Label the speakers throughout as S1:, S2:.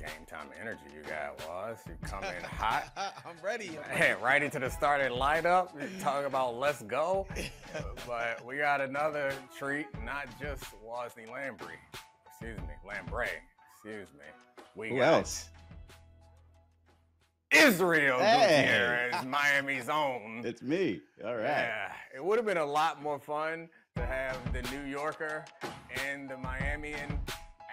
S1: game time energy you got, was. You come in hot.
S2: I'm ready. I'm
S1: Hey, right into the starting lineup. You talk about let's go. but we got another treat, not just Wosny Lambre. Excuse me, Lambre. Excuse me. We
S3: Who
S1: got
S3: else?
S1: Israel
S3: Hey.
S1: Gutierrez, Miami's own.
S3: It's me. All right.
S1: Yeah, it would have been a lot more fun to have the New Yorker and the Miamian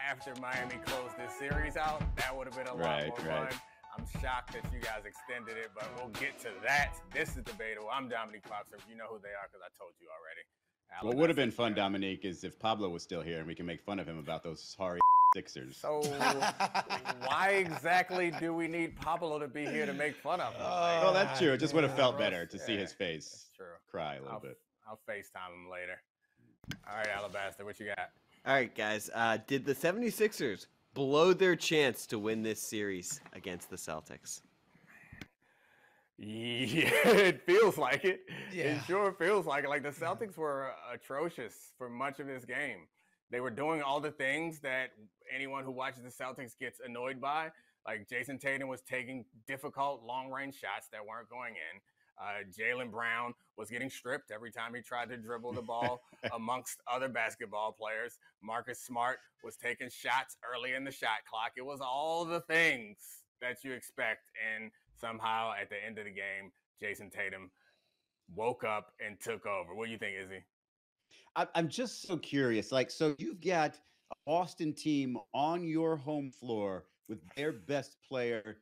S1: after Miami closed this series out. That would have been a lot
S3: Right,
S1: more
S3: right.
S1: fun. I'm shocked that you guys extended it, but we'll get to that. This is Debatable. I'm Domonique Foxworth. You know who they are because I told you already.
S3: What
S1: Alan
S3: would have been fun, Domonique, is if Pablo was still here and we can make fun of him about those sorry Sixers.
S1: So, why exactly do we need Pablo to be here to make fun of him?
S2: Oh,
S3: well, that's true. It just would have felt better to see his face
S1: true.
S3: cry a little
S1: I'll,
S3: bit.
S1: I'll FaceTime him later. All right, Alabaster, what you got?
S4: All right, guys. Uh, did the 76ers blow their chance to win this series against the Celtics?
S1: Yeah, it feels like it. It sure feels like it. Like the Celtics were atrocious for much of this game. They were doing all the things that anyone who watches the Celtics gets annoyed by. Like Jayson Tatum was taking difficult long range shots that weren't going in. Uh, Jaylen Brown was getting stripped every time he tried to dribble the ball amongst other basketball players. Marcus Smart was taking shots early in the shot clock. It was all the things that you expect. And somehow at the end of the game, Jayson Tatum woke up and took over. What do you think, Izzy?
S3: I- I'm just so curious. Like, so you've got a Boston team on your home floor with their best player.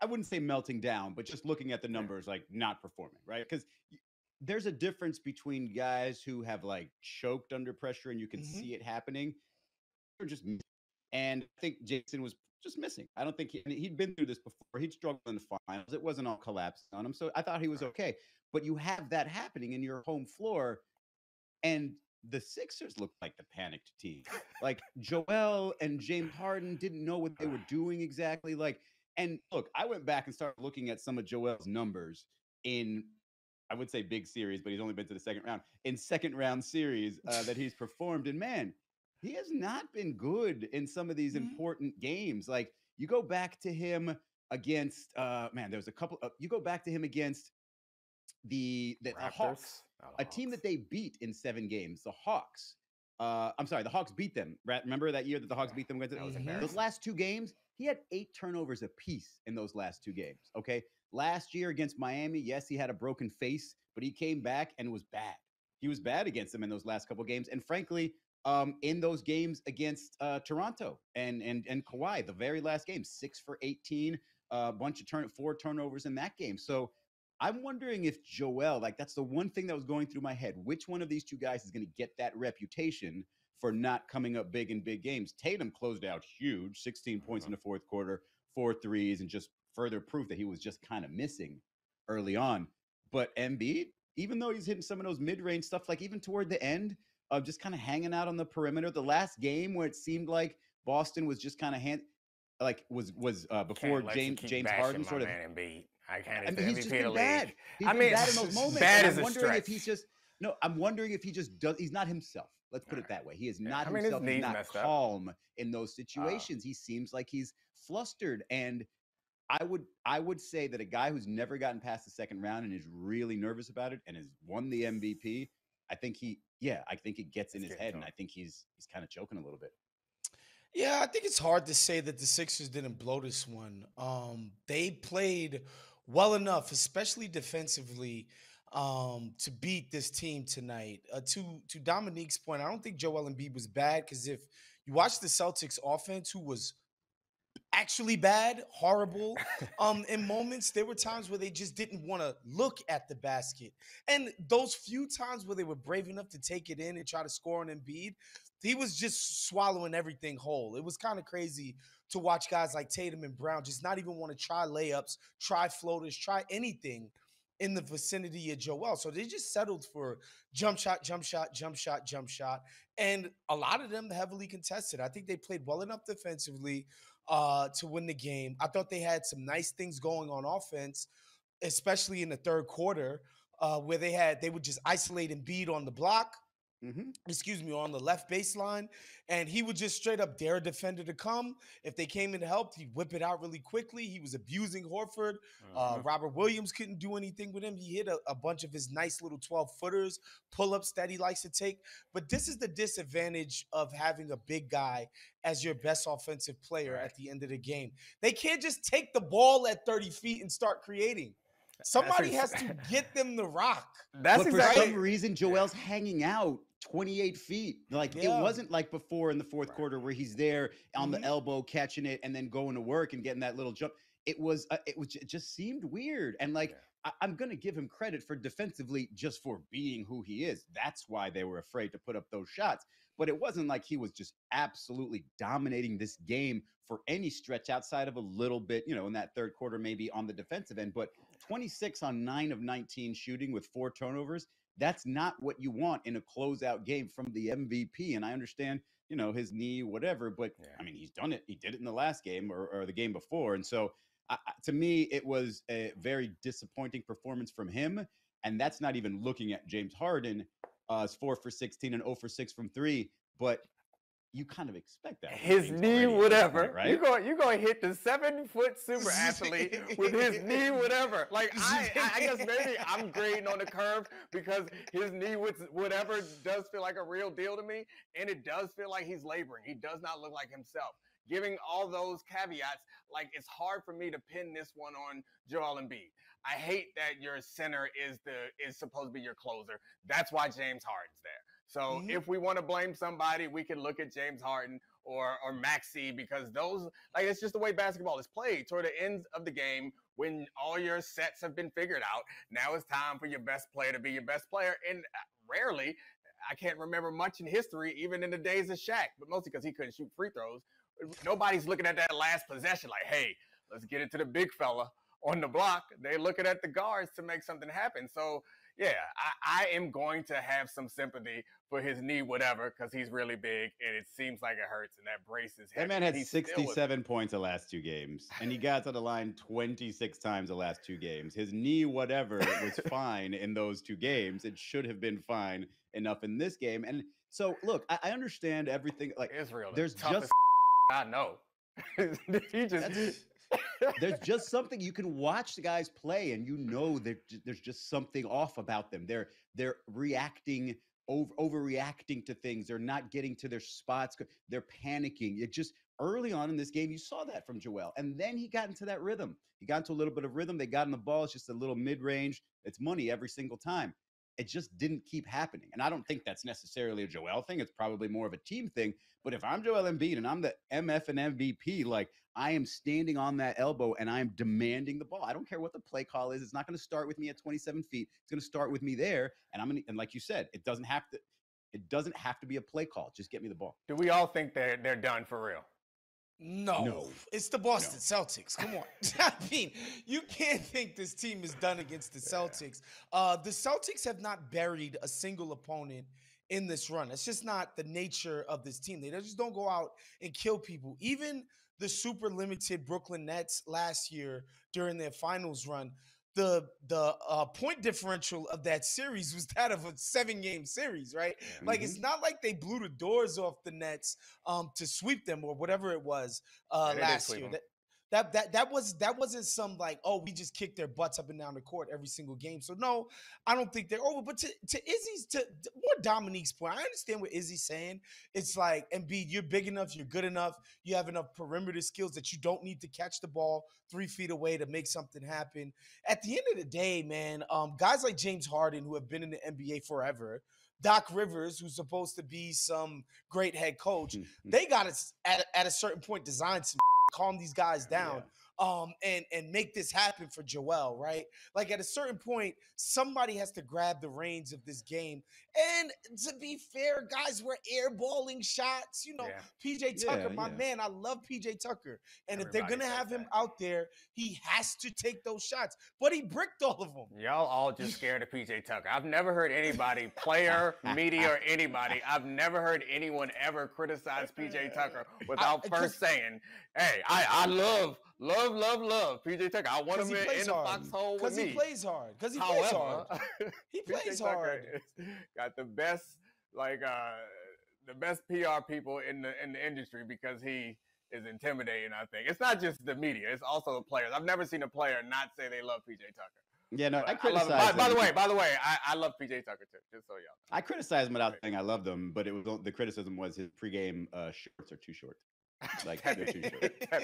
S3: I- wouldn't say melting down, but just looking at the numbers, like not performing, right? Because there's a difference between guys who have like choked under pressure and you can
S2: Mhm.
S3: see it happening, or just and I think Jayson was just missing. I don't think he, he'd been through this before. He'd struggled in the finals. It wasn't all collapsed on him, so I thought he was okay. But you have that happening in your home floor, and the Sixers looked like the panicked team. Like Joel and James Harden didn't know what they were doing exactly. Like, and look, I went back and started looking at some of Joel's numbers in, I would say big series, but he's only been to the second round. In second round series uh, that he's performed, and man, he has not been good in some of these
S2: Mhm.
S3: important games. Like you go back to him against, uh, man, there was a couple. Uh, you go back to him against the the, the Hawks a team that they beat in seven games, the Hawks. Uh, I'm sorry, the Hawks beat them. Remember that year that the Hawks
S1: Yeah,
S3: beat them? against
S1: that was
S2: Mhm.
S3: Those last two games, he had eight turnovers apiece in those last two games. Okay. Last year against Miami, yes, he had a broken face, but he came back and was bad. He was bad against them in those last couple games. And frankly, um, in those games against uh, Toronto and and and Kawhi, the very last game, six for 18, a bunch of turn four turnovers in that game. So I'm wondering if Joel, like that's the one thing that was going through my head. Which one of these two guys is going to get that reputation for not coming up big in big games? Tatum closed out huge, 16 points in the fourth quarter, four threes, and just further proof that he was just kind of missing early on. But Embiid, even though he's hitting some of those mid-range stuff, like even toward the end of just kind of hanging out on the perimeter, the last game where it seemed like Boston was just kind of hand like was was uh, before
S1: Can't let you
S3: James James Harden sort of
S1: man Embiid. I can't.
S3: I
S1: He's
S3: mean, he's just
S1: MVP of
S3: been bad. He's
S1: I mean,
S3: bad in those moments.
S1: bad
S3: and I'm wondering if he's just no. I'm wondering if he just does. He's not himself. Let's put it that way. He is
S1: Yeah,
S3: not
S1: I mean,
S3: himself. He's not
S1: messed up.
S3: calm in those situations. he seems like he's flustered. And I would I would say that a guy who's never gotten past the second round and is really nervous about it and has won the MVP. I think he, yeah, I think it gets in his head, and. I think he's he's kind of choking a little bit.
S2: Yeah, I think it's hard to say that the Sixers didn't blow this one. Um, they played well enough, especially defensively, um, to beat this team tonight. Uh, to to Domonique's point, I don't think Joel Embiid was bad because if you watch the Celtics offense, who was actually bad, horrible, um, in moments, there were times where they just didn't want to look at the basket. And those few times where they were brave enough to take it in and try to score on Embiid, he was just swallowing everything whole. It was kind of crazy to watch guys like Tatum and Brown just not even want to try layups, try floaters, try anything in the vicinity of Joel. So they just settled for jump shot, jump shot, jump shot, jump shot. And a lot of them heavily contested. I think they played well enough defensively uh, to win the game. I thought they had some nice things going on offense, especially in the third quarter, uh, where they had they would just isolate and beat on the block
S3: Mhm.
S2: excuse me, on the left baseline, and he would just straight up dare a defender to come. If they came in to help, he'd whip it out really quickly. He was abusing Horford. Uh,
S1: Mhm.
S2: Robert Williams couldn't do anything with him. He hit a, a bunch of his nice little 12 footers, pull ups that he likes to take. But this is the disadvantage of having a big guy as your best offensive player at the end of the game. They can't just take the ball at 30 feet and start creating. Somebody has to get them the rock.
S1: That's
S3: but for
S1: exactly.
S3: some reason, Joel's hanging out 28 feet. Like
S2: Yeah.
S3: it wasn't like before in the fourth
S1: Right.
S3: quarter where he's there on
S2: Mhm.
S3: the elbow catching it and then going to work and getting that little jump. It was uh, it was it just seemed weird and like
S1: Yeah.
S3: I, I'm gonna give him credit for defensively just for being who he is. That's why they were afraid to put up those shots. But it wasn't like he was just absolutely dominating this game for any stretch outside of a little bit, you know, in that third quarter, maybe on the defensive end. But 26 on 9 of 19 shooting with four turnovers, that's not what you want in a closeout game from the MVP. And I understand, you know, his knee, whatever, but
S1: Yeah.
S3: I mean, he's done it. He did it in the last game or, or the game before. And so I- to me, it was a very disappointing performance from him. And that's not even looking at James Harden, uh, is four for 16 and 0 for 6 from three. But you kind of expect that.
S1: his knee,
S3: already at this
S1: whatever.
S3: point, right?
S1: You're going you're going to hit the seven foot super athlete with his knee, whatever. Like I, I, I guess maybe I'm grading on the curve because his knee, whatever, does feel like a real deal to me, and it does feel like he's laboring. He does not look like himself. Giving all those caveats, like it's hard for me to pin this one on Joel Embiid. I hate that your center is the is supposed to be your closer. That's why James Harden's there. So
S2: Mhm.
S1: if we want to blame somebody, we can look at James Harden or or Maxey because those like it's just the way basketball is played. Toward the ends of the game, when all your sets have been figured out, now it's time for your best player to be your best player. And uh, rarely, I can't remember much in history, even in the days of Shaq, but mostly because he couldn't shoot free throws. Nobody's looking at that last possession like, hey, let's get it to the big fella on the block. They're looking at the guards to make something happen. So yeah, I, I am going to have some sympathy for his knee, whatever, because he's really big and it seems like it hurts and that brace is
S3: That man had
S1: He
S3: 67 points the last two games, and he got to the line 26 times the last two games. His knee, whatever, was fine in those two games. It should have been fine enough in this game. And so, look, I, I understand everything. Like,
S1: Israel.
S3: there's just
S1: I know. he just
S3: That's- there's just something you can watch the guys play, and you know that there's just something off about them. They're they're reacting. Over, overreacting to things. They're not getting to their spots. They're panicking. It just early on in this game, you saw that from Joel. And then he got into that rhythm. He got into a little bit of rhythm. They got in the ball. It's just a little mid range. It's money every single time. It just didn't keep happening. And I don't think that's necessarily a Joel thing. It's probably more of a team thing. But if I'm Joel Embiid and I'm the MF and MVP, like I am standing on that elbow and I am demanding the ball. I don't care what the play call is. It's not going to start with me at 27 feet. It's going to start with me there. And I'm going and like you said, it doesn't have to, it doesn't have to be a play call. Just get me the ball.
S1: Do we all think they're they're done for real?
S2: No,
S3: No.
S2: it's the Boston Celtics. Come on. I mean, you can't think this team is done against the Celtics. Uh, the Celtics have not buried a single opponent in this run. It's just not the nature of this team. They just don't go out and kill people. Even the super limited Brooklyn Nets last year during their finals run, the the uh, point differential of that series was that of a seven game series, right? Like
S3: Mm-hmm.
S2: it's not like they blew the doors off the Nets um to sweep them or whatever it was uh
S1: Yeah,
S2: last year. That, that that that was that wasn't some like oh we just kicked their butts up and down the court every single game. So no, I don't think they're over. But to to Izzy's to to more Domonique's point, I understand what Izzy's saying. It's like Embiid, you're big enough, you're good enough, you have enough perimeter skills that you don't need to catch the ball three feet away to make something happen. At the end of the day, man, um, guys like James Harden who have been in the NBA forever. Doc Rivers, who's supposed to be some great head coach, they got us at, at a certain point designed some calm these guys down um and and make this happen for Joel, right? Like at a certain point, somebody has to grab the reins of this game. And to be fair, guys, we're airballing shots. You know,
S1: Yeah.
S2: PJ Tucker,
S3: Yeah,
S2: my
S3: yeah.
S2: man, I love PJ Tucker. And if they're gonna have him
S1: that.
S2: out there, he has to take those shots. But he bricked all of them.
S1: Y'all all just scared of PJ Tucker. I've never heard anybody, player, media, or anybody, I've never heard anyone ever criticize PJ Tucker without
S2: I-
S1: first saying, hey, I, I love, love, love, love PJ Tucker. I want him
S2: he
S1: in,
S2: plays
S1: in the
S2: hard.
S1: foxhole with me.
S2: Because he plays hard. Because he plays hard. He plays hard.
S1: got the best like uh, the best PR people in the in the industry because he is intimidating. I think it's not just the media; it's also the players. I've never seen a player not say they love PJ Tucker.
S3: Yeah, no,
S1: But
S3: I
S1: love
S3: criticize.
S1: him. By, by the way, by the way, I, I love PJ Tucker too. Just so y'all. know.
S3: I criticize him without saying I love them, but it was the criticism was his pregame uh, shorts are too short. Like,
S1: Tap
S3: they're too
S1: it.
S3: short.
S1: Tap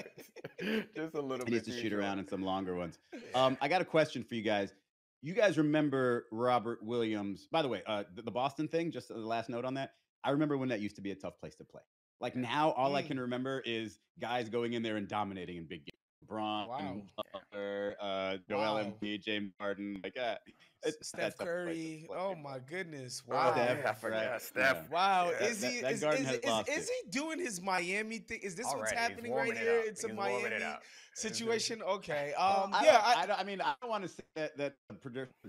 S1: it. just a little
S3: He needs to shoot around in some longer ones. Um, I got a question for you guys. You guys remember Robert Williams? By the way, uh, the, the Boston thing. Just the last note on that. I remember when that used to be a tough place to play. Like now, all I
S2: Mm.
S3: can remember is guys going in there and dominating in big games. LeBron,
S2: Wow.
S3: Butler, uh, Joel
S2: Wow.
S3: Embiid, James Harden, like uh, it's- that's
S2: Steph
S3: a tough place to
S2: Curry. Oh my goodness!
S1: Oh,
S2: Wow.
S3: Steph,
S1: I forgot.
S3: right,
S1: Steph.
S3: yeah.
S2: Wow,
S1: Yeah,
S2: is
S3: that-
S2: he
S3: that
S2: is,
S3: garden
S2: is, is, is he doing his Miami thing? Is this what's
S1: Already, he's
S2: happening right
S1: warming it
S2: here?
S1: up.
S2: It's a
S1: He's warming it
S2: Miami
S1: up. It's just-
S2: situation. Okay. Um.
S3: I
S2: yeah. I,
S3: I, I mean, I don't want to say that, that the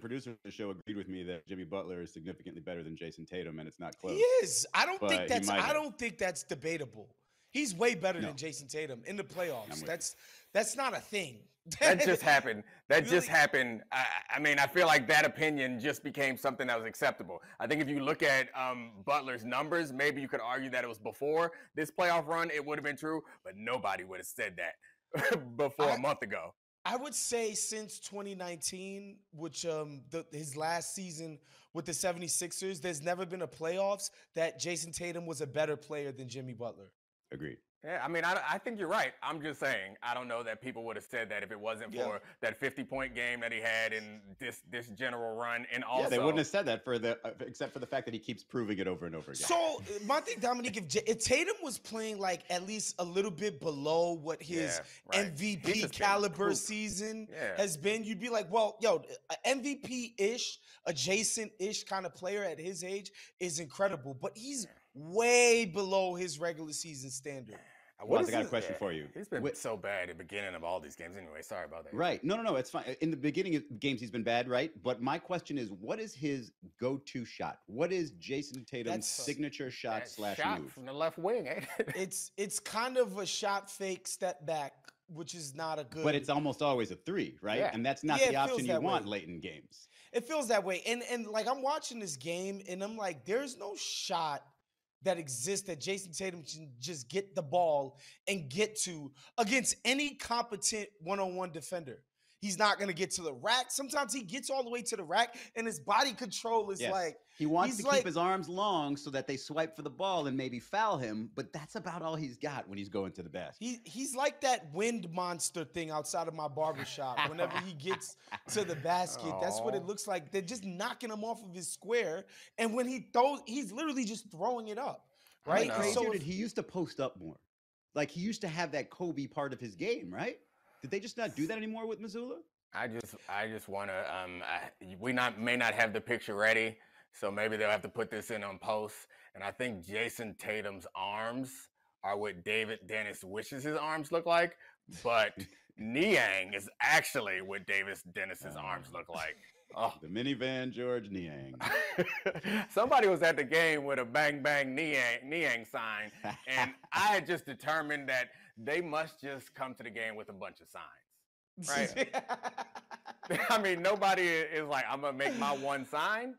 S3: producer of the show agreed with me that Jimmy Butler is significantly better than Jayson Tatum, and it's not close.
S2: he is. I don't
S3: but
S2: think that's. I don't think that's debatable. He's way better
S3: No.
S2: than Jayson Tatum in the playoffs.
S3: with you.
S2: That's that's not a thing.
S1: that just happened. That just happened. I, I mean, I feel like that opinion just became something that was acceptable. I think if you look at um, Butler's numbers, maybe you could argue that it was before this playoff run, it would have been true, but nobody would have said that before
S2: I-
S1: a month ago.
S2: I would say since 2019, which um the, his last season with the 76ers, there's never been a playoffs that Jayson Tatum was a better player than Jimmy Butler.
S3: Agreed.
S1: Yeah, I mean, I, I think you're right. I'm just saying, I don't know that people would have said that if it wasn't
S2: Yeah.
S1: for that 50 point game that he had in this this general run, and also
S3: yeah, they wouldn't have said that for the uh, except for the fact that he keeps proving it over and over again.
S2: So uh, my thing, Domonique, if, J- if Tatum was playing like at least a little bit below what his
S1: Yeah, right.
S2: MVP caliber season
S1: Yeah.
S2: has been, you'd be like, well, yo, MVP ish, adjacent ish kind of player at his age is incredible, but he's way below his regular season standard.
S3: Wes,
S1: is
S3: I got a question for you.
S1: He's been
S3: Wh-
S1: so bad at the beginning of all these games. Anyway, sorry about that.
S3: Right. No, no, no. It's fine. In the beginning of games, he's been bad, right? But my question is, what is his go-to shot? What is Jayson Tatum's
S2: That's-
S3: signature shot
S1: That
S3: slash
S1: shot
S3: move?
S1: from the left wing, ain't it?
S2: It's it's kind of a shot fake step back, which is not a good.
S3: But it's almost always a three, right?
S1: Yeah.
S3: And that's not
S2: Yeah,
S3: the option you want
S2: way.
S3: late in games.
S2: It feels that way. And and like I'm watching this game and I'm like, there's no shot that exists that Jayson Tatum can just get the ball and get to against any competent one-on-one defender. He's not gonna get to the rack. Sometimes he gets all the way to the rack, and his body control is
S3: Yes.
S2: like
S3: He wants
S2: he's
S3: to
S2: like-
S3: keep his arms long so that they swipe for the ball and maybe foul him, but that's about all he's got when he's going to the basket.
S2: he he's like that wind monster thing outside of my barber shop. Whenever he gets to the basket, that's what it looks like. They're just knocking him off of his square, and when he throws, he's literally just throwing it up. Right?
S1: know.
S2: And
S3: Crazier
S2: so
S3: did
S2: if-
S3: he used to post up more. Like he used to have that Kobe part of his game, right? Did they just not do that anymore with Mazzulla?
S1: I just, I just want to. Um, I, we not may not have the picture ready, so maybe they'll have to put this in on post. And I think Jayson Tatum's arms are what David Dennis wishes his arms look like, but Niang is actually what Davis Dennis's arms ah. look like. Oh.
S3: The minivan Georges Niang.
S1: Somebody was at the game with a bang bang Niang, Niang sign, and I had just determined that they must just come to the game with a bunch of signs. Right. I mean, nobody is like, I'm gonna make my one sign,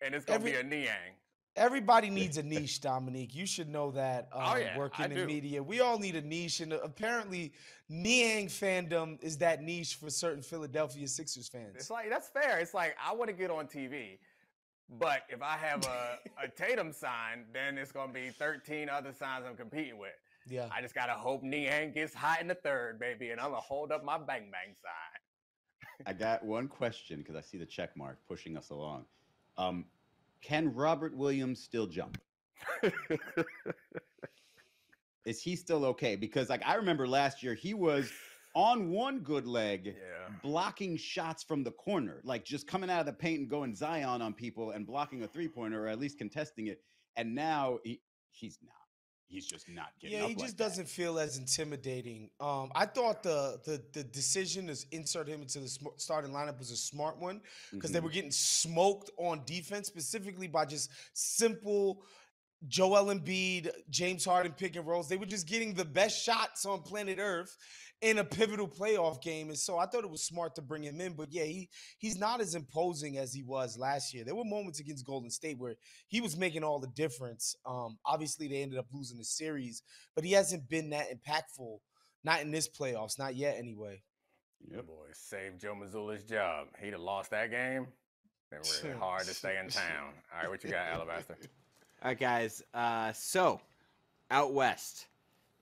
S1: and it's gonna be a Niang.
S2: Everybody needs a niche, Domonique. You should know that. Um,
S1: Oh, yeah, I
S2: working in
S1: do.
S2: media, we all need a niche, and uh, apparently, Niang fandom is that niche for certain Philadelphia Sixers fans.
S1: It's like that's fair. It's like I want to get on TV, but if I have a, a Tatum sign, then it's gonna be 13 other signs I'm competing with.
S2: yeah,
S1: I just gotta hope Niang gets hot in the third, baby, and I'm gonna hold up my bang bang sign.
S3: I got one question because I see the check mark pushing us along. Um, can Robert Williams still jump? Is he still okay? Because like I remember last year, he was on one good leg,
S1: Yeah.
S3: blocking shots from the corner, like just coming out of the paint and going Zion on people and blocking a three pointer or at least contesting it. And now he, he's not. He's just not getting
S2: yeah, he
S3: like
S2: just
S3: that.
S2: doesn't feel as intimidating. Um, I thought the the the decision to insert him into the sm- starting lineup was a smart one because they
S3: Mhm.
S2: were getting smoked on defense, specifically by just simple Joel Embiid, James Harden pick and rolls. They were just getting the best shots on planet Earth in a pivotal playoff game. And so I thought it was smart to bring him in. But yeah, he he's not as imposing as he was last year. There were moments against Golden State where he was making all the difference. Um, obviously they ended up losing the series, but he hasn't been that impactful, not in this playoffs, not yet anyway.
S1: Yep. Boy, saved Joe Mazzulla's job. He'd have lost that game. Been really hard to stay in town. All right, what you got, Alabaster?
S4: All right, guys. Uh, so, out west,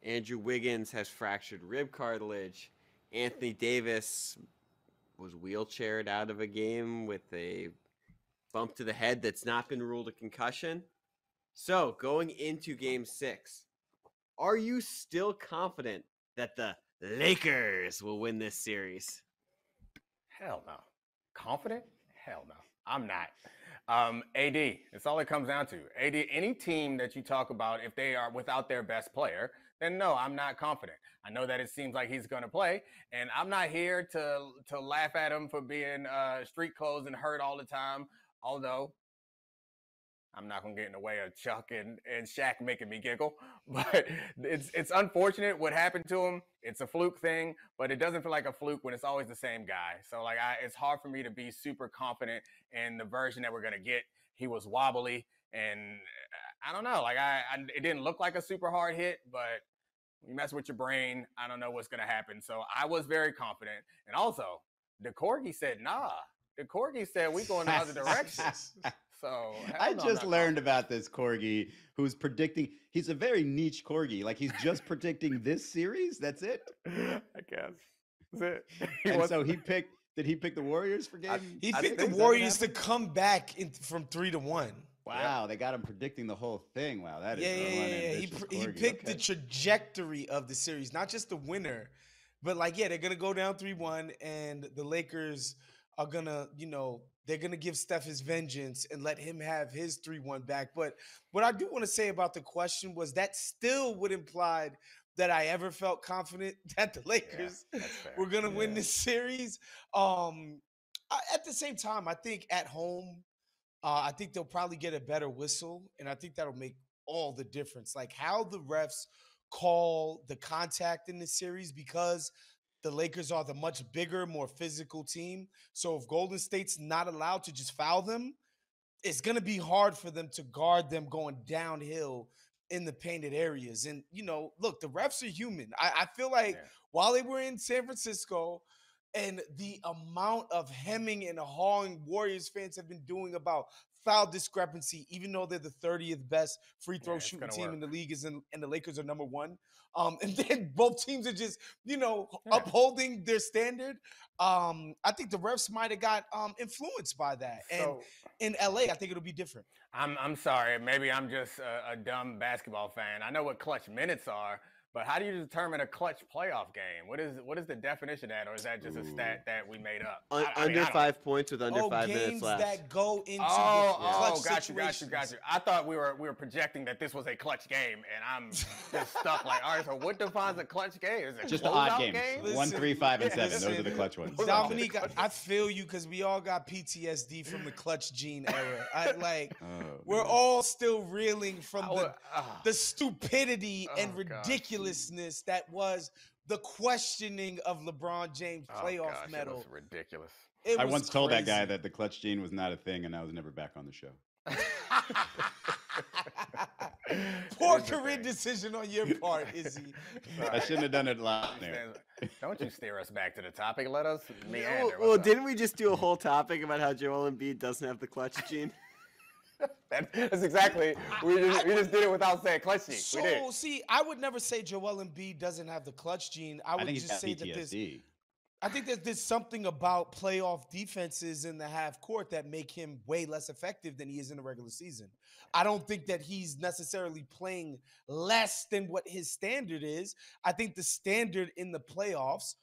S4: Andrew Wiggins has fractured rib cartilage. Anthony Davis was wheelchaired out of a game with a bump to the head that's not been ruled a concussion. So, going into game six, are you still confident that the Lakers will win this series?
S1: Hell no. Confident? Hell no. I'm not. Um, AD, it's all it comes down to. AD, any team that you talk about, if they are without their best player, then no, I'm not confident. I know that it seems like he's going to play, and I'm not here to to laugh at him for being uh, street clothes and hurt all the time. Although I'm not gonna get in the way of Chuck and, and Shaq making me giggle, but it's it's unfortunate what happened to him. It's a fluke thing, but it doesn't feel like a fluke when it's always the same guy. So like I, it's hard for me to be super confident in the version that we're gonna get. He was wobbly, and I don't know. Like I, I it didn't look like a super hard hit, but you mess with your brain, I don't know what's gonna happen. So I was very confident, and also the corgi said, "Nah." The corgi said, "We going the other direction." So
S3: I just learned about this corgi who's predicting. He's a very niche corgi. Like he's just predicting this series. That's it.
S1: I guess. That's it.
S3: and so he picked. Did he pick the Warriors for game? I,
S2: he picked the Warriors to come back in, from three to one.
S3: Wow, yep. they got him predicting the whole thing. Wow, that is
S2: yeah, yeah, yeah, yeah. He, he picked okay. the trajectory of the series, not just the winner, but like yeah, they're gonna go down three one, and the Lakers are gonna, you know, they're gonna give Steph his vengeance and let him have his three one back. But what I do want to say about the question was that still would imply that I ever felt confident that the Lakers yeah, were gonna yeah. win this series. Um, I, at the same time, I think at home, uh, I think they'll probably get a better whistle, and I think that'll make all the difference. Like how the refs call the contact in this series because the Lakers are the much bigger, more physical team. So if Golden State's not allowed to just foul them, it's going to be hard for them to guard them going downhill in the painted areas. And, you know, look, the refs are human. I, I feel like yeah. while they were in San Francisco, and the amount of hemming and hawing Warriors fans have been doing about foul discrepancy, even though they're the 30th best free throw yeah, shooting team work. in the league, is in, and the Lakers are number one. Um, and then both teams are just, you know, yeah. upholding their standard. Um, I think the refs might have got um, influenced by that. So, and in LA, I think it'll be different.
S1: I'm I'm sorry. Maybe I'm just a, a dumb basketball fan. I know what clutch minutes are, but how do you determine a clutch playoff game? What is what is the definition of that, or is that just a stat that we made up?
S4: I, I under mean, five points with under
S2: oh,
S4: five
S2: games
S4: minutes left.
S2: that go into
S1: oh,
S2: the clutch
S1: oh, got you, got you, got you. I thought we were we were projecting that this was a clutch game, and I'm just stuck. Like, all right, so what defines a clutch game? Is it
S3: just the odd games? Game? One, three, five, and seven. Those are the clutch ones.
S2: Domonique, I feel you because we all got PTSD from the clutch gene era. I like oh, we're man. all still reeling from the, uh, the stupidity oh, and Mm. ridiculousness that was the questioning of LeBron James oh, playoff
S1: gosh,
S2: medal.
S1: ridiculous.
S3: I once told that guy that the clutch gene was not a thing, and I was never back on the show.
S2: Poor career decision on your part, Izzy.
S3: I shouldn't have done it live. There.
S1: Don't you steer us back to the topic. Let us meander.
S4: Well, well didn't we just do a whole topic about how Joel Embiid doesn't have the clutch gene?
S1: that's exactly. We just, we just did it without saying clutch gene.
S2: So see, I would never say Joel Embiid doesn't have the clutch gene. I would
S3: I
S2: just say
S3: PTSD.
S2: that this. I think that there's something about playoff defenses in the half court that make him way less effective than he is in the regular season. I don't think that he's necessarily playing less than what his standard is. I think the standard in the playoffs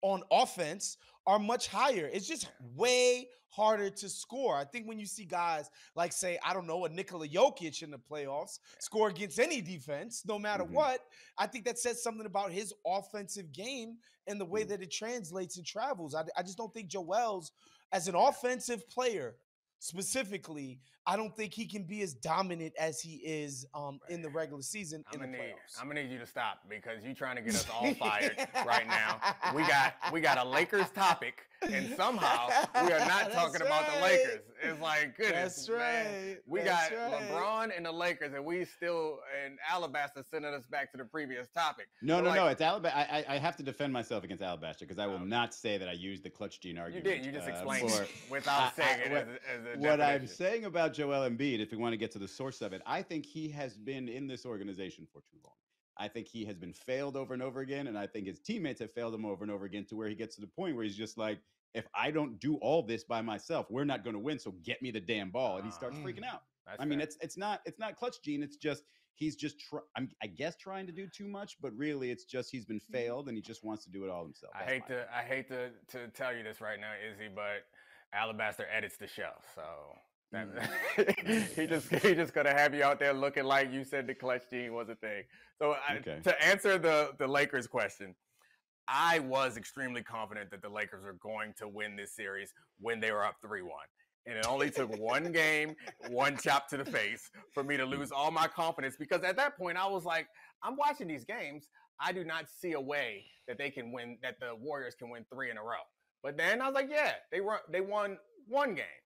S2: on offense are much higher. It's just way harder to score. I think when you see guys like, say, I don't know, a Nikola Jokic in the playoffs score against any defense, no matter mm-hmm. what, I think that says something about his offensive game and the way mm-hmm. that it translates and travels. I, I just don't think Joel's, as an offensive player, specifically, I don't think he can be as dominant as he is um, in the regular season
S1: I'm
S2: in the
S1: gonna need
S2: playoffs.
S1: I'm gonna need you to stop because you're trying to get us all fired right now. We got we got a Lakers topic, and somehow we are not
S2: That's
S1: talking about the. Lakers. It's like goodness,
S2: That's
S1: man. We
S2: That's
S1: got
S2: right.
S1: LeBron and the Lakers, and we still in Alabaster sending us back to the previous topic.
S3: No,
S1: So,
S3: no,
S1: like,
S3: no. It's Alabaster. I, I I have to defend myself against Alabaster because I will
S1: Oh.
S3: not say that I used the clutch gene argument.
S1: You
S3: argument.
S1: did. You just
S3: uh,
S1: explained
S3: for-
S1: it without
S3: I-
S1: saying
S3: I-
S1: it
S3: what-
S1: as as a
S3: what I'm saying about Joel Embiid, if we want to get to the source of it, I think he has been in this organization for too long. I think he has been failed over and over again, and I think his teammates have failed him over and over again to where he gets to the point where he's just like, if I don't do all this by myself, we're not going to win. So get me the damn ball, and he starts
S2: Ah.
S3: freaking out.
S1: That's
S3: I mean,
S1: fair.
S3: it's it's not it's not clutch gene. It's just he's just try, I'm, I guess trying to do too much, but really it's just he's been failed and he just wants to do it all himself.
S1: I hate
S3: my
S1: to I hate to to tell you this right now, Izzy, but Alabaster edits the show, so that, Mm. he just he just gonna have you out there looking like you said the clutch gene was a thing. So I,
S3: Okay.
S1: to answer the the Lakers question, I was extremely confident that the Lakers are going to win this series when they were up three one. And it only took one game, one chop to the face for me to hmm. lose all my confidence because at that point I was like, I'm watching these games. I do not see a way that they can win, that the Warriors can win three in a row. But then I was like, yeah, they won, they won one game.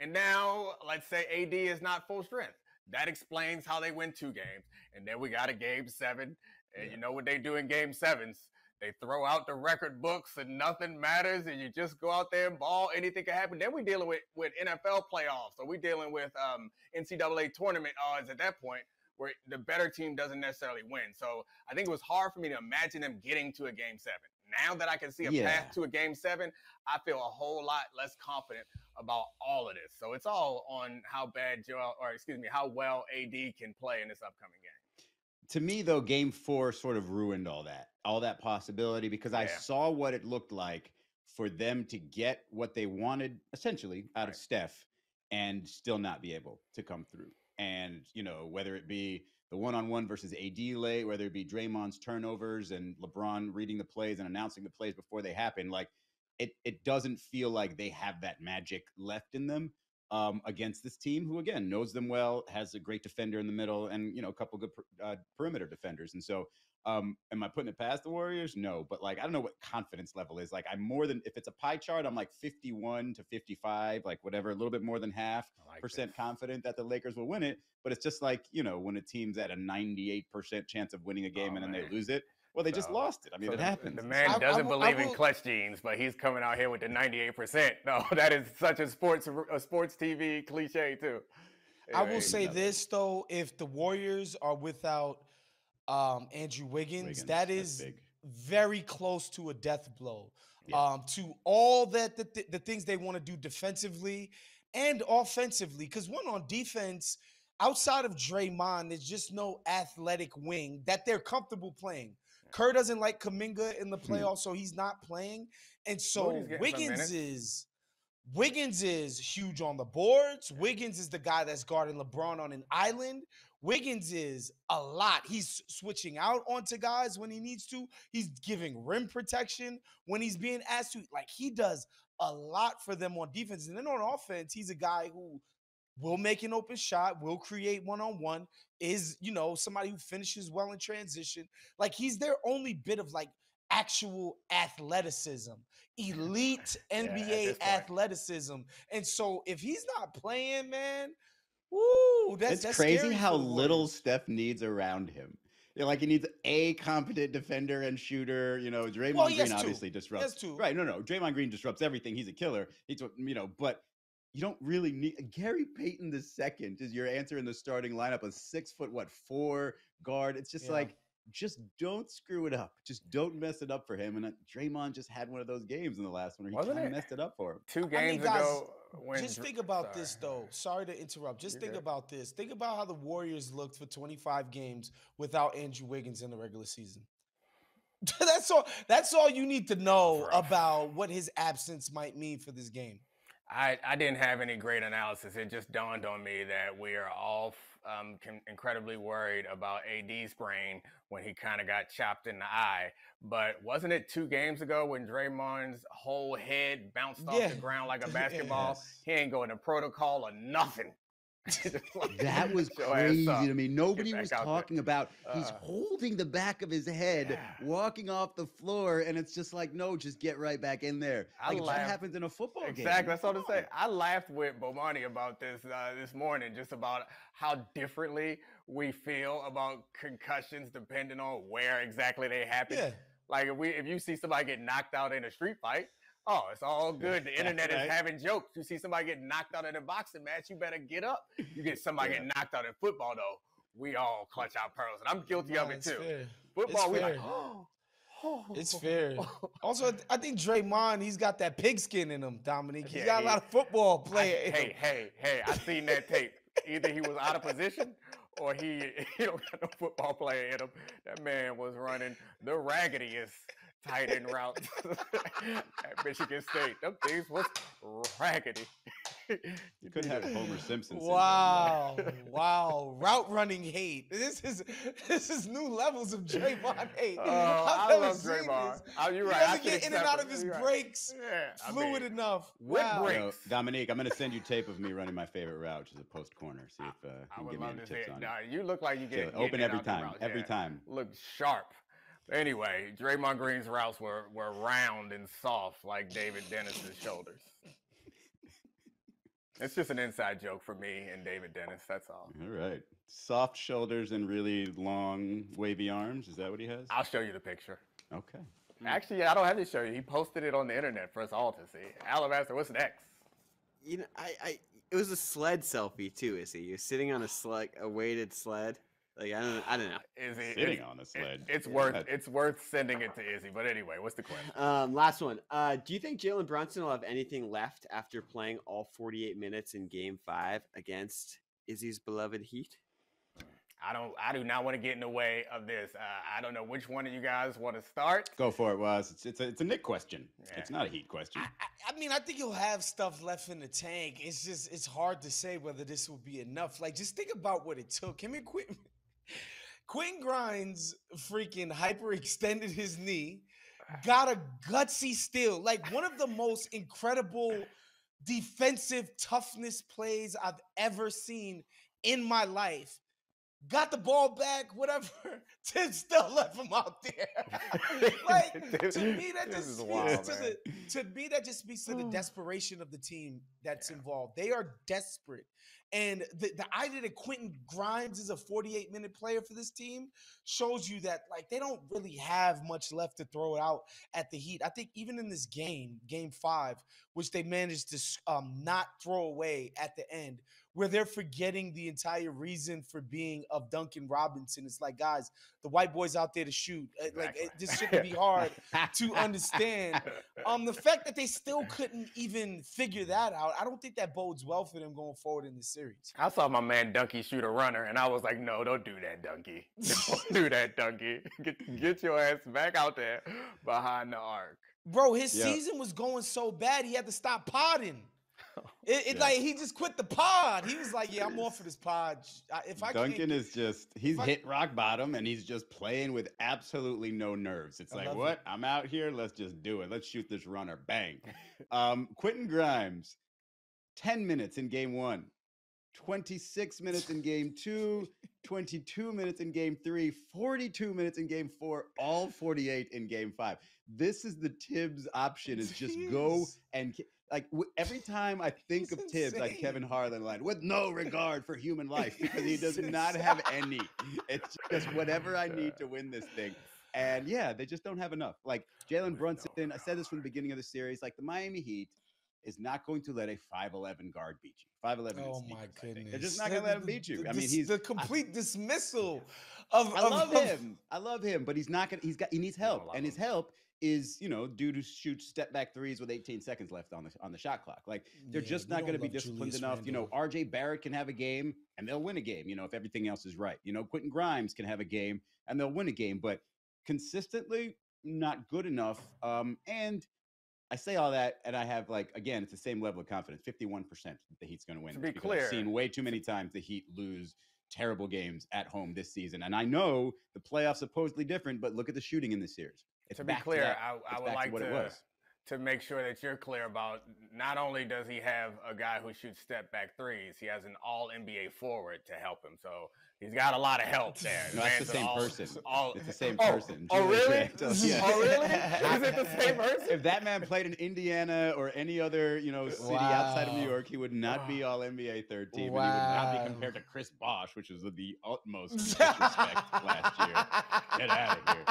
S1: And now let's say AD is not full strength. That explains how they win two games. And then we got a game seven. And you know what they do in game sevens? They throw out the record books and nothing matters, and you just go out there and ball. Anything can happen. Then we're dealing with with NFL playoffs, or we're dealing with um, NCAA tournament odds at that point, where the better team doesn't necessarily win. So I think it was hard for me to imagine them getting to a game seven. Now that I can see a
S3: Yeah.
S1: path to a game seven, I feel a whole lot less confident about all of this. So it's all on how bad Joel, or excuse me, how well AD can play in this upcoming game.
S3: to me though game four sort of ruined all that all that possibility because i saw what it looked like for them to get what they wanted essentially out of steph and still not be able to come through and you know whether it be the one-on-one versus ad late whether it be draymond's turnovers and lebron reading the plays and announcing the plays before they happen like it, it doesn't feel like they have that magic left in them um, against this team, who again knows them well, has a great defender in the middle, and you know a couple good per, uh, perimeter defenders. And so, um, am I putting it past the Warriors? No, but like I don't know what confidence level is. Like I'm more than if it's a pie chart, I'm like 51 to 55, like whatever, a little bit more than half
S1: like
S3: percent
S1: this.
S3: confident that the Lakers will win it. But it's just like you know when a team's at a 98 percent chance of winning a game
S1: Oh,
S3: and then
S1: man.
S3: they lose it. Well, they just lost it. I mean,
S1: So
S3: it
S1: the-
S3: happens.
S1: The man
S2: I- I
S1: doesn't
S2: will- I
S1: believe in
S2: will-
S1: clutch genes, but he's coming out here with the 98%. No, that is such a sports a sports TV cliche too.
S2: I will say
S3: nothing.
S2: this though: if the Warriors are without um, Andrew Wiggins,
S3: Wiggins, that's big.
S2: very close to a death blow
S3: Yeah.
S2: um, to all that the, th- the things they want to do defensively and offensively. Because one on defense, outside of Draymond, there's just no athletic wing that they're comfortable playing. Kerr doesn't like Kuminga in the
S3: Hmm.
S2: playoffs, so he's not playing. And so
S1: Moody's getting some
S2: Wiggins is Wiggins is huge on the boards. Wiggins is the guy that's guarding LeBron on an island. Wiggins is a lot. He's switching out onto guys when he needs to. He's giving rim protection when he's being asked to. Like he does a lot for them on defense. And then on offense, he's a guy who will make an open shot, will create one on one, is, you know, somebody who finishes well in transition. Like he's their only bit of like actual athleticism, elite
S1: at
S2: NBA athleticism. And so if he's not playing, man, woo, that's
S3: it's
S2: that's
S3: crazy how little Steph needs around him. Yeah, like he needs a competent defender and shooter. You know, Draymond
S2: Well,
S3: Green
S2: has two.
S3: obviously disrupts. Right? No, no. Draymond Green disrupts everything. He's a killer. He's what- you know, but you don't really need Gary Payton the second is your answer in the starting lineup. A six foot what four guard. It's just
S2: Yeah.
S3: like just don't screw it up. Just don't mess it up for him. And uh, Draymond just had one of those games in the last one where he kind of messed it up for him.
S1: Two
S2: mean,
S1: games
S2: guys,
S1: ago, when
S2: just
S1: Dr-
S2: think about this though. Sorry to interrupt. Just
S1: You're
S2: think
S1: good.
S2: about this. Think about how the Warriors looked for 25 games without Andrew Wiggins in the regular season. that's all. That's all you need to know
S1: rough.
S2: about what his absence might mean for this game.
S1: I, I didn't have any great analysis. It just dawned on me that we are all f- um, incredibly worried about AD's brain when he kind of got chopped in the eye. But wasn't it two games ago when Draymond's whole head bounced off
S2: Yeah.
S1: the ground like a basketball?
S3: Yes.
S1: He ain't going to protocol or nothing.
S3: That was
S1: "Get your ass
S3: crazy
S1: up."
S3: to me. Nobody was
S1: out there.
S3: talking about he's
S1: Uh,
S3: holding the back of his head,
S1: Yeah.
S3: walking off the floor, and it's just like, no, just get right back in there.
S1: I
S3: Like if that happens in a football game.
S1: Exactly. That's what I'm
S3: come
S1: saying. I laughed with Bomani about this uh, this morning, just about how differently we feel about concussions depending on where exactly they happen.
S2: Yeah.
S1: Like if we if you see somebody get knocked out in a street fight, oh, it's all good. The internet
S3: Right.
S1: is having jokes. You see somebody get knocked out in a boxing match, you better get up. You get somebody
S3: Yeah.
S1: get knocked out in football though, we all clutch our pearls, and I'm guilty
S2: Nah,
S1: of it too.
S2: fair.
S1: Football, we like, oh,
S2: It's fair. Also, I think Draymond, he's got that pigskin in him, Domonique. He's
S1: Yeah,
S2: got a lot of football
S1: I-
S2: player. him.
S1: hey, hey, hey! I seen that tape. Either he was out of position, or he he don't got no football player in him. That man was running the raggediest tight end route at Michigan State. Them things was raggedy.
S3: You couldn't have Homer Simpson.
S2: Wow, wow, route running hate. This is this is new levels of Draymond hate.
S1: Oh,
S2: I've
S1: I
S2: never
S1: love
S2: seen
S1: Draymond.
S2: this.
S1: Oh, you're
S2: He
S1: right. I
S2: doesn't
S1: should
S2: get in and out of his
S1: You're right.
S2: breaks
S1: Yeah, I
S2: fluid
S1: mean,
S2: enough.
S1: whip
S2: Wow.
S1: break.
S3: So,
S1: breaks.
S3: Domonique, I'm going to send you tape of me running my favorite route, which is a post corner. See if uh, you
S1: I
S3: can
S1: would
S3: give me
S1: love
S3: any
S1: to see
S3: tips
S1: it.
S3: on
S1: Nah,
S3: it.
S1: you look like you
S3: So
S1: get
S3: open every time.
S1: routes,
S3: Every
S1: yeah.
S3: time.
S1: look sharp. Anyway, Draymond Green's routes were, were round and soft like David Dennis's shoulders. It's just an inside joke for me and David Dennis. That's all.
S3: All right. Soft shoulders and really long, wavy arms. Is that what he has?
S1: I'll show you the picture.
S3: Okay. Hmm.
S1: Actually, I don't have to show you. He posted it on the internet for us all to see. Alabaster, what's next?
S4: You know, I, I it was a sled selfie too. Is he? You're sitting on a sled, a weighted sled. Like I don't, I don't know.
S1: Is it
S3: Sitting
S1: it's,
S3: on a
S1: it-
S3: sled.
S1: it's
S3: Yeah.
S1: worth
S3: That-
S1: it's worth sending it to Izzy. But anyway, what's the question?
S4: Um, last one. Uh, do you think Jalen Brunson will have anything left after playing all 48 minutes in Game Five against Izzy's beloved Heat?
S1: I don't. I do not want to get in the way of this. Uh, I don't know which one of you guys want to start.
S3: Go for it, Was. It's, it's, a, it's a Knick question. It's not a Heat question.
S2: I, I, I mean, I think he'll have stuff left in the tank. It's just it's hard to say whether this will be enough. Like, just think about what it took. Him and Quentin, Quentin Grimes freaking hyperextended his knee, got a gutsy steal. Like one of the most incredible defensive toughness plays I've ever seen in my life. Got the ball back, whatever. Tim still left him out there. like to me, that just speaks
S1: wild,
S2: to
S1: man.
S2: the to me that just speaks to the desperation of the team that's involved. They are desperate. And the, the idea that Quentin Grimes is a 48 minute player for this team shows you that like they don't really have much left to throw out at the Heat. I think even in this game, game five, which they managed to um, not throw away at the end, where they're forgetting the entire reason for being of Duncan Robinson. It's like, guys, the white boy's out there to shoot. Uh, Like it, this shouldn't be hard to understand. Um, the fact that they still couldn't even figure that out, I don't think that bodes well for them going forward in the series.
S1: I saw my man Dunky shoot a runner, and I was like, "No, don't do that, Dunky. Don't do that, Dunky. Get, get your ass back out there behind the arc."
S2: Bro, his
S3: Yeah.
S2: season was going so bad he had to stop podding. It, it
S3: Yeah.
S2: like he just quit the pod. He was like, "Yeah, I'm off for this pod. If I
S3: Duncan is just he's
S2: I-
S3: hit rock bottom and he's just playing with absolutely no nerves. It's
S2: I
S3: like,
S2: love it.
S3: what? I'm out here, let's just do it. Let's shoot this runner. Bang. um Quentin Grimes, 10 minutes in game one, 26 minutes in game two, 22 minutes in game three, 42 minutes in game four, all 48 in game five. This is the Thibs option is just go and like w- every time I think of Thibs, like Kevin. Harlan line, with no regard for human life because he does not have any. It's just whatever I need to win this thing. And yeah, they just don't have enough. Like Jalen Brunson, I said this from the beginning of the series, like the Miami Heat is not going to let a 5'11 guard beat you. 5'11 and
S2: Oh
S3: sneakers,
S2: my
S3: I
S2: goodness!
S3: They're just not going to let him beat you.
S2: the-
S3: I mean, he's
S2: the
S3: I-
S2: complete dismissal of.
S3: I love
S2: of-
S3: him. I love him, but he's not gonna. He's got. He needs help, and his help is you know due to shoot step back threes with 18 seconds left on the on the shot clock. Like they're
S2: Yeah,
S3: just not going to be disciplined
S2: Julius
S3: enough. You know, R.J. Barrett can have a game and they'll win a game. You know, if everything else is right. You know, Quentin Grimes can have a game and they'll win a game, but consistently not good enough. Um, and I say all that, and I have like again, it's the same level of confidence. Fifty-one percent the Heat's going to win.
S1: To be clear-
S3: I've seen way too many times the Heat lose terrible games at home this season, and I know the playoffs supposedly different, but look at the shooting in this series. It's
S1: to be
S3: back
S1: clear,
S3: that.
S1: I, I would like
S3: what
S1: to,
S3: was.
S1: to make sure that you're clear about not only does he have a guy who shoots step back threes, he has an all NBA forward to help him. So he's got a lot of help there.
S3: No, that's the same
S1: all-
S3: person.
S1: all-
S3: It's the same
S1: Oh,
S3: person.
S1: Oh,
S3: Julius
S1: really?
S3: Randle, yeah.
S1: Oh, really? Is it the same person?
S3: If that man played in Indiana or any other, you know, city outside of New York, he would not be all NBA third team, and he would not be compared to Chris Bosh, which was the utmost disrespect last year. Get outta here.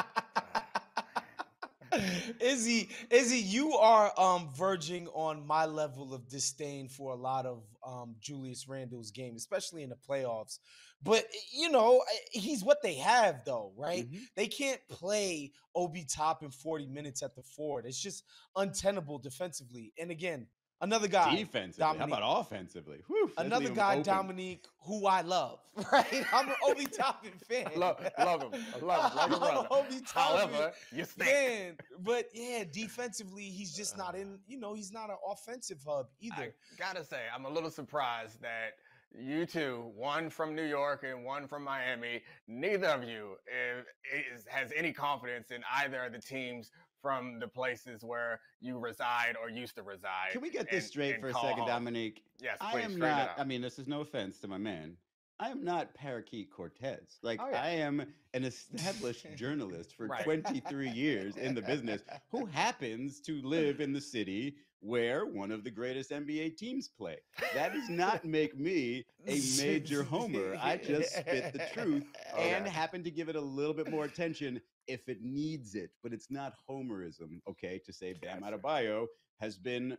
S2: Izzy, Izzy, you are um verging on my level of disdain for a lot of um Julius Randle's game, especially in the playoffs. But eh, you know, he's what they have though, right?
S3: Mhm.
S2: They can't play Obi Toppin 40 minutes at the forward. It's just untenable defensively. And again, another guy,
S3: Defensively, how about offensively? Whew,
S2: another guy,
S3: open.
S2: Domonique, who I love, right? I'm an Obi Toppin fan.
S1: Love, love him. I love him. Like a brother.
S2: Obi Toppin
S1: However, you.
S2: Man, but yeah, defensively, he's just not uh. in. You know, he's not an offensive hub either.
S1: I gotta say, I'm a little surprised that you two, one from New York and one from Miami, neither of you is, is, has any confidence in either of the teams from the places where you reside or used to reside.
S3: Can we get this
S1: and-
S3: straight
S1: and
S3: for a second,
S1: home.
S3: Domonique?
S1: Yes,
S3: I am not. I mean, this is no offense to my man. I am not Parakeet Cortez. Like
S1: Oh, yeah.
S3: I am an established journalist for
S1: Right.
S3: 23 years in the business, who happens to live in the city where one of the greatest NBA teams play. That does not make me a major homer. I just spit the truth oh, and
S1: Okay.
S3: happen to give it a little bit more attention if it needs it. But it's not homerism, okay? To say Bam
S1: Gotcha.
S3: Adebayo has been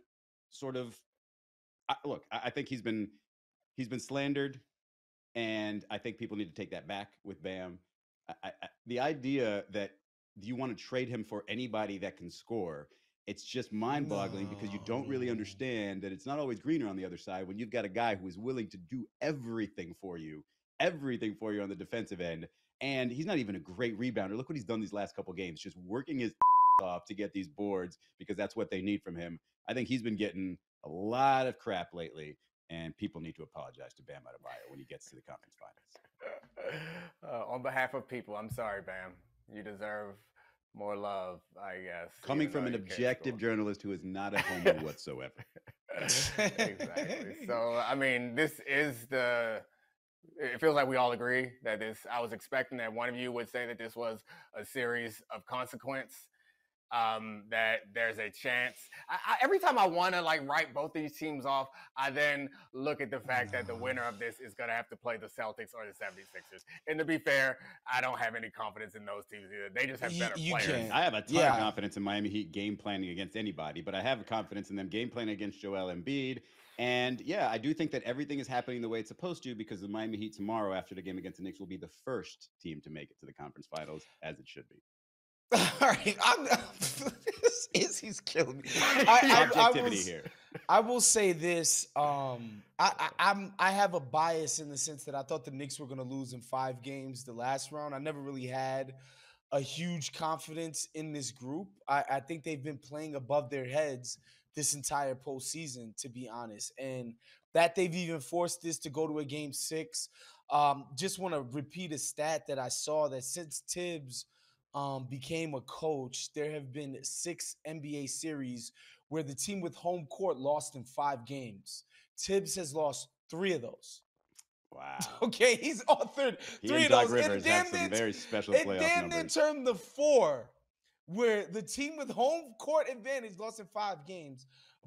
S3: sort of I, look. I, I think he's been he's been slandered, and I think people need to take that back with Bam. I, the idea that you want to trade him for anybody that can score. It's just mind-boggling because you don't really understand that it's not always greener on the other side when you've got a guy who is willing to do everything for you, everything for you on the defensive end, and he's not even a great rebounder. Look what he's done these last couple games, just working his off to get these boards because that's what they need from him. I think he's been getting a lot of crap lately, and people need to apologize to Bam Adebayo when he gets to the conference finals.
S1: uh, on behalf of people, I'm sorry, Bam. You deserve more love, I guess.
S3: Coming from an objective
S1: score.
S3: journalist who is not a homer whatsoever.
S1: exactly. So, I mean, this is the. It feels like we all agree that this. I was expecting that one of you would say that this was a series of consequence. Um, that there's a chance. I, I, every time I want to like write both these teams off, I then look at the fact that the winner of this is going to have to play the Celtics or the 76ers. And to be fair, I don't have any confidence in those teams either. They just have
S2: You-
S1: better
S2: you
S1: players.
S2: can't.
S3: I have a ton
S2: Yeah.
S3: of confidence in Miami Heat game planning against anybody, but I have confidence in them game planning against Joel Embiid. And yeah, I do think that everything is happening the way it's supposed to because the Miami Heat tomorrow after the game against the Knicks will be the first team to make it to the conference finals, as it should be.
S2: All right, I'm, this is he's killing me. I, I, I
S3: Objectivity
S2: will,
S3: here.
S2: I will say this. Um, I, I, I'm I have a bias in the sense that I thought the Knicks were going to lose in five games the last round. I never really had a huge confidence in this group. I, I think they've been playing above their heads this entire postseason, to be honest, and that they've even forced this to go to a game six. Um, just want to repeat a stat that I saw that since Thibs um, became a coach, there have been six NBA series where the team with home court lost in five games. Thibs has lost three of those.
S3: Wow.
S2: Okay, he's authored
S3: He
S2: three
S3: and
S2: of those.
S3: Rivers
S2: and
S3: have
S2: damn
S3: some very special
S2: it
S3: playoff
S2: damn near turned the four, where the team with home court advantage lost in five games.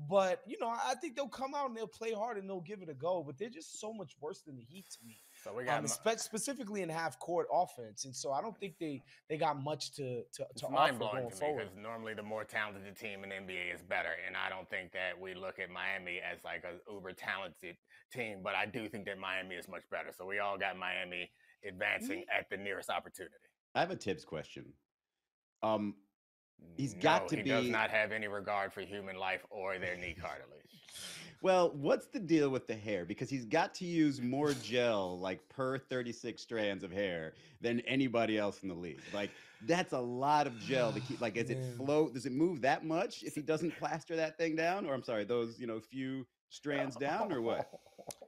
S2: But you know, I think they'll come out and they'll play hard and they'll give it a go. But they're just so much worse than the Heat to me
S1: So we got
S2: um, spe- specifically in half court offense, and so I don't think they they got much to to, to offer
S1: mind blowing
S2: going
S1: to me
S2: forward.
S1: because normally the more talented the team in the NBA is better, and I don't think that we look at Miami as like a uber talented team, but I do think that Miami is much better. So we all got Miami advancing
S2: Mm-hmm.
S1: at the nearest opportunity.
S3: I have a Thibs question. Um, He's got
S1: No,
S3: to
S1: he
S3: be-
S1: does not have any regard for human life or their knee cartilage.
S3: Well, what's the deal with the hair? Because he's got to use more gel, like per 36 strands of hair, than anybody else in the league. Like that's a lot of gel to keep. Like, is it float? Does it move that much if he doesn't plaster that thing down? Or I'm sorry, those you know few strands down, or what?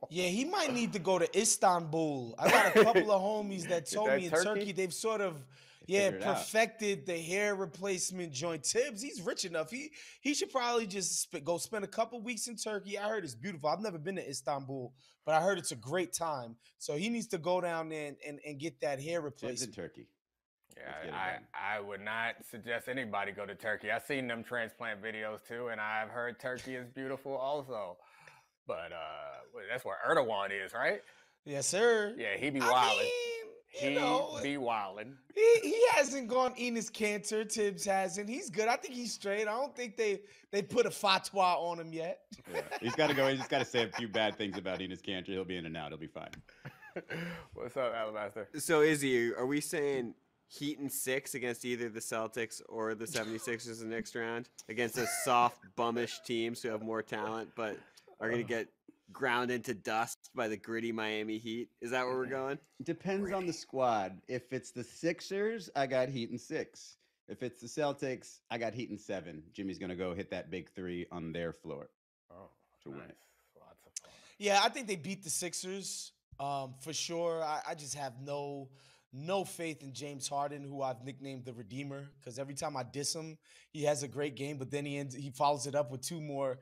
S2: Yeah, he might need to go to Istanbul. I got a couple of homies that told
S1: that
S2: me in
S1: Turkey?
S2: Turkey they've sort of yeah
S3: figured out.
S2: perfected the hair replacement joint. Thibs, he's rich enough. He he should probably just sp- go spend a couple weeks in Turkey. I heard it's beautiful. I've never been to Istanbul, but I heard it's a great time. So he needs to go down there and, and, and get that hair
S3: Thibs in. Turkey.
S1: Yeah,
S3: Let's get it
S1: I. I would not suggest anybody go to Turkey. I've seen them transplant videos too, and I've heard Turkey is beautiful also. But uh, that's where Erdogan is, right?
S2: Yes, sir.
S1: Yeah, he be
S2: I
S1: wildin'.
S2: mean,
S1: He
S2: you know,
S1: be wildin'.
S2: He he hasn't gone Enes Kanter. Thibs hasn't. He's good. I think he's straight. I don't think they they put a fatwa on him yet.
S3: Yeah. He's got to go. He's just got to say a few bad things about Enes Kanter. He'll be in and out. He'll be fine.
S1: What's up, Alabaster?
S4: So Izzy, are we saying Heat and six against either the Celtics or the 76ers in the next round against a soft, bummish teams who have more talent but are going to get ground into dust by the gritty Miami Heat? Is that where we're going?
S3: Depends on the squad. If it's the Sixers, I got Heat and six. If it's the Celtics, I got Heat and seven. Jimmy's gonna go hit that big three on their floor.
S1: Oh,
S3: To win.
S1: nice. Lots of fun.
S2: Yeah, I think they beat the Sixers um, for sure. I, I just have no no faith in James Harden, who I've nicknamed the Redeemer, because every time I diss him, he has a great game, but then he ends he follows it up with two more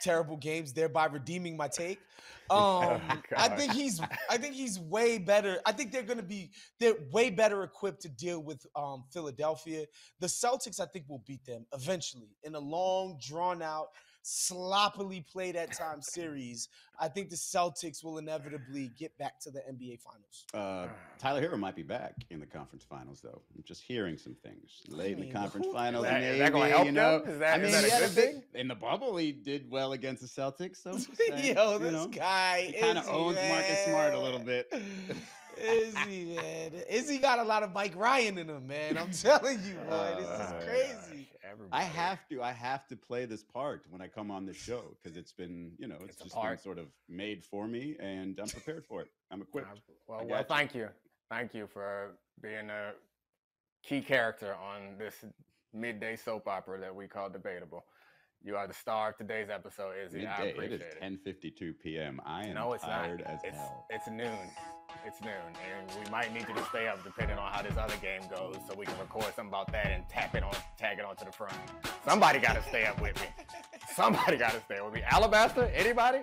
S2: terrible games, thereby redeeming my take. Um, I think he's I think he's way better. I think they're gonna be they're way better equipped to deal with um, Philadelphia. The Celtics, I think, will beat them eventually in a long, drawn out, sloppily played at times series. I think the Celtics will inevitably get back to the NBA Finals.
S3: Uh, Tyler Herro might be back in the conference finals, though. I'm just hearing some things late in
S2: mean,
S3: the conference
S2: who-
S3: finals.
S1: Is that-
S3: in
S1: is that gonna
S3: the
S1: help
S3: you know,
S1: them? Is that-
S3: I
S1: is that a good
S3: a big,
S1: thing?
S3: in the bubble. He did well against the Celtics. So just saying,
S2: Yo,
S3: you
S2: this
S3: know.
S2: guy
S3: he kinda
S2: Izzy,
S3: owns Marcus Smart a little bit.
S2: Izzy, man. Izzy got a lot of Mike Ryan in him, man. I'm telling you, boy. This is
S3: gosh.
S2: Crazy.
S3: I have to. I have to play this part when I come on the show because it's been, you know, it's,
S1: It's
S3: just been sort of made for me, and I'm prepared for it. I'm equipped.
S1: Well, well,
S3: you.
S1: thank you. Thank you for being a key character on this midday soap opera that we call Debatable. You are the star of today's episode, Izzy. I
S3: Midday. It
S1: appreciate
S3: is
S1: it.
S3: 10:52 p.m. I am
S1: No, it's
S3: tired
S1: not.
S3: as
S1: it's,
S3: hell.
S1: it's noon. It's noon, and we might need you to stay up depending on how this other game goes, so we can record something about that and tap it on, tag it onto the front. Somebody got to stay up with me. Somebody got to stay with me. Alabaster? Anybody?